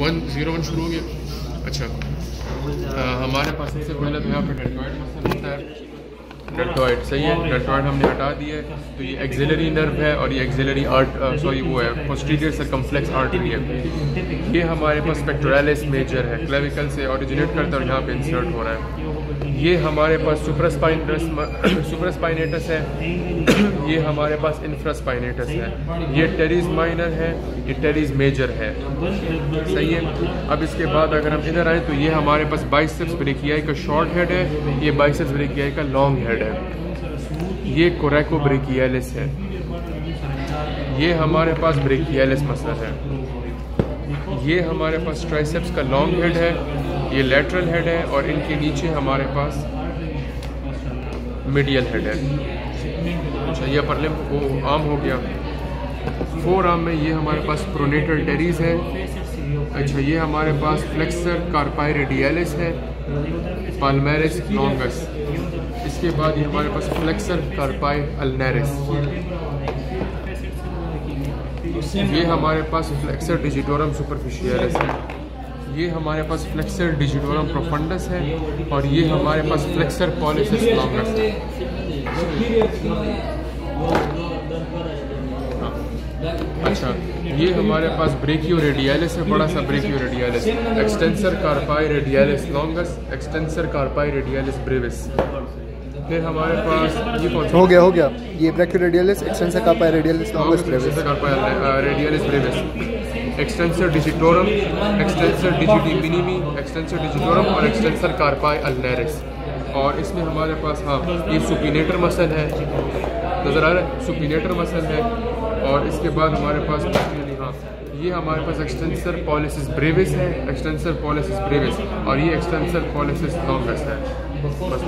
One zero one शुरू हो गया। अच्छा। आ, हमारे पास सबसे पहले तो यहाँ पर डेल्टॉइड मसल होता है। डेल्टॉइड सही है? डेल्टॉइड हमने हटा दिया है। तो ये एक्सिलरी नर्व है और ये एक्सिलरी आर्ट सॉरी वो है पोस्टीरियर सरकम्फ्लेक्स आर्टरी है। ये हमारे पास पेक्टोरलिस मेजर है क्लेविकल से ओरिजिनेट करता है और यहाँ पे इंसर्ट हो रहा है। ये हमारे पास सुपरस्पाइनटस सुपरस्पाइनेटस है। ये हमारे पास इंफ्रास्पाइनेटस है। ये टेरिस माइनर है, ये टेरिस मेजर है। सही है? अब इसके बाद अगर हम इधर आए तो ये हमारे पास बाइसेप्स ब्रेकियाई का शॉर्ट हेड है, ये बाइसेप्स ब्रेकियाई का लॉन्ग हेड है। ये कोरेको ब्रेकियालिस है। ये हमारे पास ब्रेकियालिस मसल है। ये हमारे पास ट्राइसेप्स का लॉन्ग हेड है। ये लेटरल हेड है और इनके नीचे हमारे पास मिडियल हेड है। अच्छा ये अपर लिम्ब वो आम हो गया। फोर आर्म में ये हमारे पास प्रोनेटल टेरीज है। अच्छा ये हमारे पास फ्लेक्सर कार्पाई रेडियलिस है, पालमेरिस, लॉन्गस। इसके बाद ये हमारे पास फ्लेक्सर कार्पाई अल्नेरिस। ये हमारे पास फ्लेक्सर डिजिटोरम सुपरफिशियलिस है। ये हमारे पास फ्लेक्सर डिजिटोरम प्रोफंडस है और ये हमारे पास फ्लेक्सर पॉलिसिस लॉन्गस है। अच्छा ये हमारे पास ब्रेकियो रेडियालिस है बड़ा सा brachioradialis extensor carpi radialis longus extensor carpi radialis brevis फिर हमारे पास ये कौन हो गया हो गया। ये brachioradialis extensor carpi radialis longus brevis radialis brevis extensor digitorum extensor digiti minimi extensor digitorum और एक्सटेंसर कार्पाई अल्नेरिस और इसमें हमारे पास हाँ ये सुपिनेटर मसल है। नज़र आ रहा है सुपीनेटर मसल है और इसके बाद हमारे पास हाँ ये हमारे पास एक्सटेंसर पॉलिसिस ब्रेविस है एक्सटेंसर पॉलिसिस ब्रेविस और ये एक्सटेंसर पॉलिसिस लॉन्गस है। बस बस